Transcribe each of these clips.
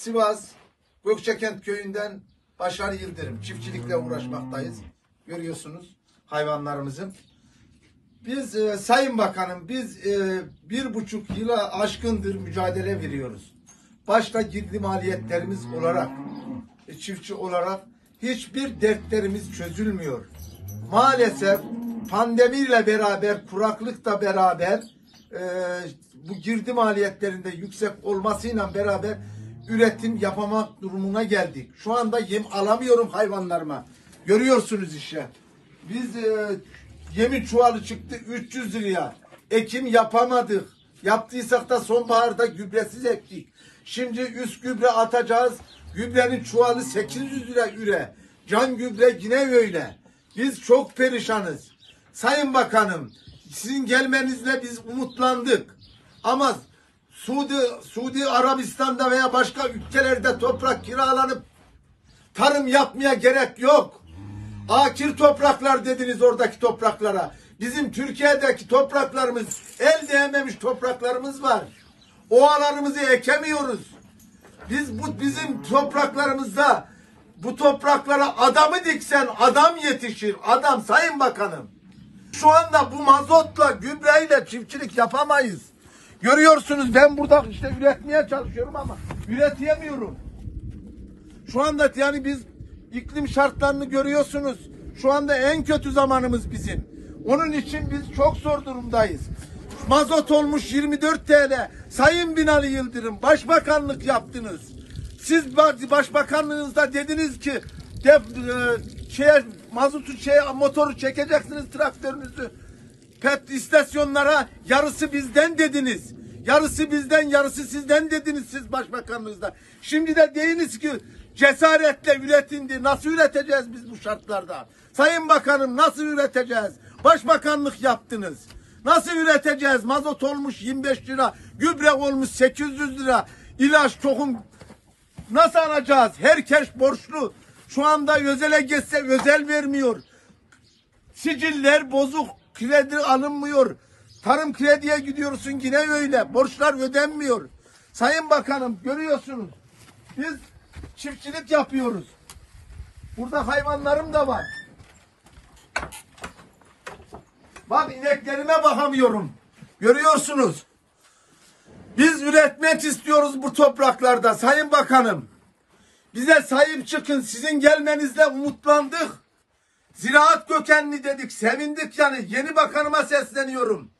Sivas Gökçekent köyünden Başar Yıldırım. Çiftçilikle uğraşmaktayız. Görüyorsunuz hayvanlarımızın. Biz e, Sayın Bakanım biz e, bir buçuk yıla aşkındır mücadele veriyoruz. Başta girdi maliyetlerimiz olarak e, çiftçi olarak hiçbir dertlerimiz çözülmüyor. Maalesef pandemiyle beraber kuraklıkla beraber e, bu girdi maliyetlerinde yüksek olmasıyla beraber üretim yapamak durumuna geldik. Şu anda yem alamıyorum hayvanlarıma. Görüyorsunuz işte. Biz e, yemin çuvalı çıktı 300 liraya. Ekim yapamadık. Yaptıysak da sonbaharda gübresiz ektik. Şimdi üst gübre atacağız. Gübrenin çuvalı 800 lira üre. Can gübre yine öyle. Biz çok perişanız. Sayın Bakanım, sizin gelmenizle biz umutlandık. Ama Suudi, Suudi Arabistan'da veya başka ülkelerde toprak kiralanıp tarım yapmaya gerek yok. Akir topraklar dediniz oradaki topraklara. Bizim Türkiye'deki topraklarımız el değmemiş topraklarımız var. Ovalarımızı ekemiyoruz. Biz bu bizim topraklarımızda bu topraklara adamı diksen adam yetişir. Adam Sayın Bakanım. Şu anda bu mazotla, gübreyle çiftçilik yapamayız. Görüyorsunuz ben burada işte üretmeye çalışıyorum ama üretemiyorum. Şu anda yani biz iklim şartlarını görüyorsunuz. Şu anda en kötü zamanımız bizim. Onun için biz çok zor durumdayız. Mazot olmuş 24 TL. Sayın Binali Yıldırım başbakanlık yaptınız. Siz baş- başbakanlığınızda dediniz ki def, e, şeye, mazotu şeye, motoru çekeceksiniz traktörünüzü. Pet istasyonlara yarısı bizden dediniz. Yarısı bizden, yarısı sizden dediniz siz başbakanlığınızda. Şimdi de deyiniz ki cesaretle üretindi. Nasıl üreteceğiz biz bu şartlarda? Sayın Bakanım nasıl üreteceğiz? Başbakanlık yaptınız. Nasıl üreteceğiz? Mazot olmuş 25 lira, gübre olmuş 800 lira, ilaç tohum nasıl alacağız? Herkes borçlu. Şu anda özele geçse özel vermiyor. Siciller bozuk. Kredi alınmıyor. Tarım krediye gidiyorsun yine öyle. Borçlar ödenmiyor. Sayın Bakanım görüyorsunuz. Biz çiftçilik yapıyoruz. Burada hayvanlarım da var. Bak ineklerime bakamıyorum. Görüyorsunuz. Biz üretmek istiyoruz bu topraklarda Sayın Bakanım. Bize sahip çıkın. Sizin gelmenizle umutlandık. Ziraat kökenli dedik. Sevindik yani. Yeni bakanıma sesleniyorum.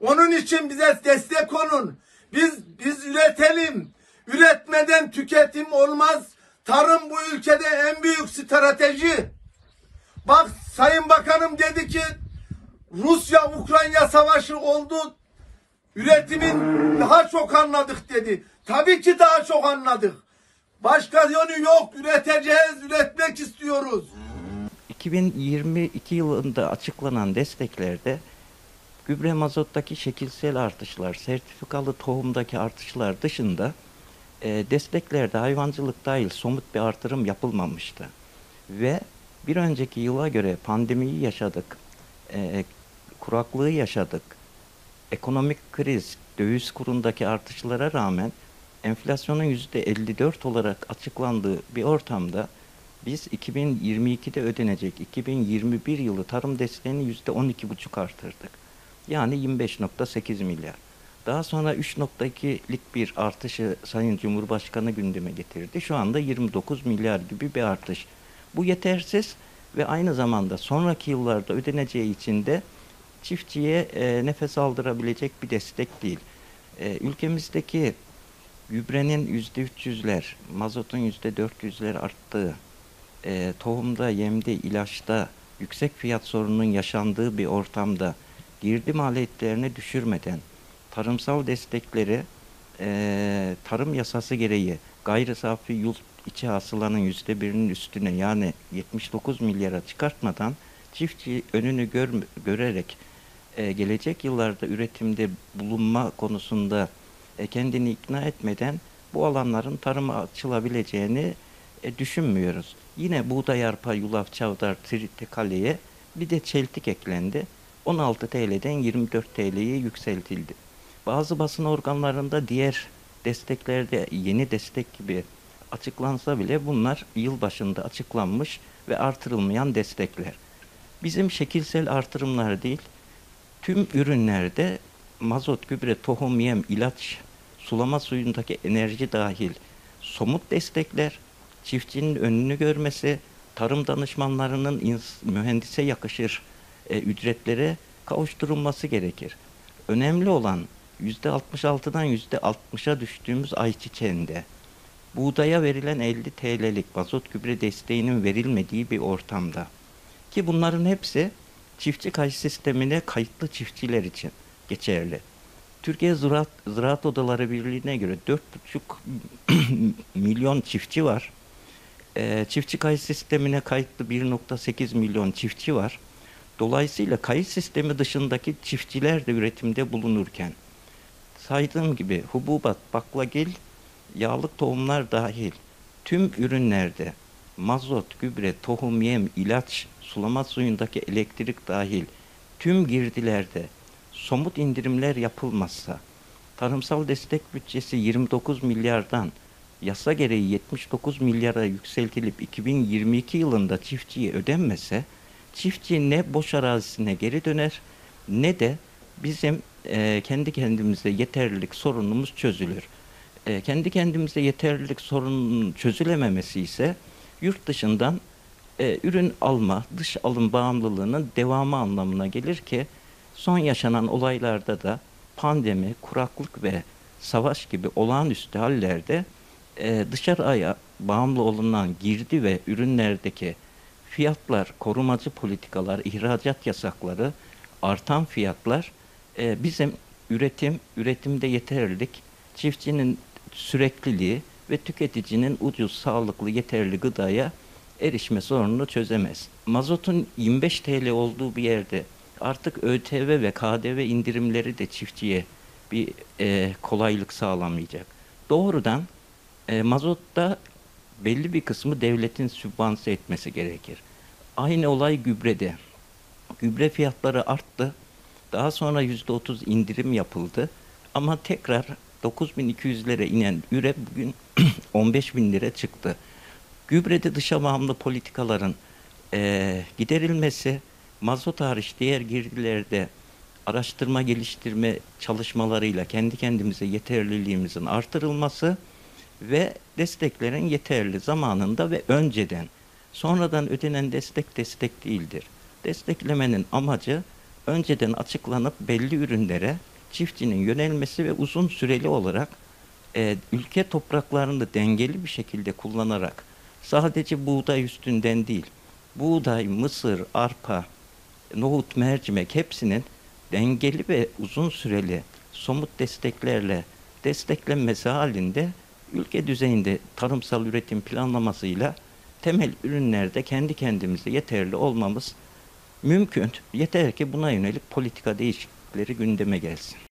Onun için bize destek olun. Biz biz üretelim. Üretmeden tüketim olmaz. Tarım bu ülkede en büyük strateji. Bak Sayın Bakanım dedi ki Rusya-Ukrayna savaşı oldu. Üretimin daha çok anladık dedi. Tabii ki daha çok anladık. Başka yönü yok. Üreteceğiz, üretmek istiyoruz. 2022 yılında açıklanan desteklerde gübre mazottaki şekilsel artışlar, sertifikalı tohumdaki artışlar dışında e, desteklerde hayvancılık dahil somut bir artırım yapılmamıştı. Ve bir önceki yıla göre pandemiyi yaşadık, e, kuraklığı yaşadık, ekonomik kriz, döviz kurundaki artışlara rağmen enflasyonun %54 olarak açıklandığı bir ortamda biz 2022'de ödenecek 2021 yılı tarım desteğini %12,5 artırdık. Yani 25.8 milyar. Daha sonra 3.2'lik bir artışı Sayın Cumhurbaşkanı gündeme getirdi. Şu anda 29 milyar gibi bir artış. Bu yetersiz ve aynı zamanda sonraki yıllarda ödeneceği için de çiftçiye e, nefes aldırabilecek bir destek değil. E, ülkemizdeki gübrenin %300'ler, mazotun %400'ler arttığı, e, tohumda, yemde, ilaçta yüksek fiyat sorununun yaşandığı bir ortamda girdi maliyetlerini düşürmeden tarımsal destekleri e, tarım yasası gereği gayri safi yurt içi hasılanın yüzde birinin üstüne yani 79 milyara çıkartmadan çiftçi önünü gör, görerek e, gelecek yıllarda üretimde bulunma konusunda e, kendini ikna etmeden bu alanların tarıma açılabileceğini e, düşünmüyoruz. Yine buğday, arpa, yulaf, çavdar, trite, kaleye bir de çeltik eklendi. 16 TL'den 24 TL'ye yükseltildi. Bazı basın organlarında diğer desteklerde yeni destek gibi açıklansa bile bunlar yıl başında açıklanmış ve artırılmayan destekler. Bizim şekilsel artırımlar değil, tüm ürünlerde mazot, gübre, tohum, yem, ilaç, sulama suyundaki enerji dahil somut destekler, çiftçinin önünü görmesi, tarım danışmanlarının mühendise yakışır e, ücretlere kavuşturulması gerekir. Önemli olan %66'dan %60'a düştüğümüz ayçiçeğinde buğdaya verilen 50 TL'lik mazot gübre desteğinin verilmediği bir ortamda ki bunların hepsi çiftçi kayıt sistemine kayıtlı çiftçiler için geçerli. Türkiye Ziraat, Ziraat Odaları Birliği'ne göre 4,5 milyon çiftçi var. Ee, çiftçi kayıt sistemine kayıtlı 1.8 milyon çiftçi var. Dolayısıyla kayıt sistemi dışındaki çiftçiler de üretimde bulunurken saydığım gibi hububat, baklagil, yağlık tohumlar dahil tüm ürünlerde mazot, gübre, tohum, yem, ilaç, sulama suyundaki elektrik dahil tüm girdilerde somut indirimler yapılmazsa tarımsal destek bütçesi 29 milyardan yasa gereği 79 milyara yükseltilip 2022 yılında çiftçiye ödenmese çiftçi ne boş arazisine geri döner ne de bizim e, kendi kendimize yeterlilik sorunumuz çözülür. E, kendi kendimize yeterlilik sorununun çözülememesi ise yurt dışından e, ürün alma, dış alım bağımlılığının devamı anlamına gelir ki son yaşanan olaylarda da pandemi, kuraklık ve savaş gibi olağanüstü hallerde e, dışarıya bağımlı olunan girdi ve ürünlerdeki fiyatlar, korumacı politikalar, ihracat yasakları, artan fiyatlar e, bizim üretim, üretimde yeterlilik, çiftçinin sürekliliği ve tüketicinin ucuz, sağlıklı, yeterli gıdaya erişme sorununu çözemez. Mazotun 25 TL olduğu bir yerde artık ÖTV ve KDV indirimleri de çiftçiye bir e, kolaylık sağlamayacak. Doğrudan e, mazotta belli bir kısmı devletin sübvanse etmesi gerekir. Aynı olay gübrede. Gübre fiyatları arttı. Daha sonra %30 indirim yapıldı. Ama tekrar 9200'lere inen üre bugün 15.000 lira çıktı. Gübrede dışa bağımlı politikaların eee, giderilmesi, mazot hariç diğer girdilerde araştırma geliştirme çalışmalarıyla kendi kendimize yeterliliğimizin artırılması ve desteklerin yeterli zamanında ve önceden sonradan ödenen destek destek değildir. Desteklemenin amacı önceden açıklanıp belli ürünlere çiftçinin yönelmesi ve uzun süreli olarak e, ülke topraklarını dengeli bir şekilde kullanarak sadece buğday üstünden değil, buğday, mısır, arpa, nohut, mercimek hepsinin dengeli ve uzun süreli somut desteklerle desteklenmesi halinde ülke düzeyinde tarımsal üretim planlamasıyla temel ürünlerde kendi kendimize yeterli olmamız mümkün. Yeter ki buna yönelik politika değişiklikleri gündeme gelsin.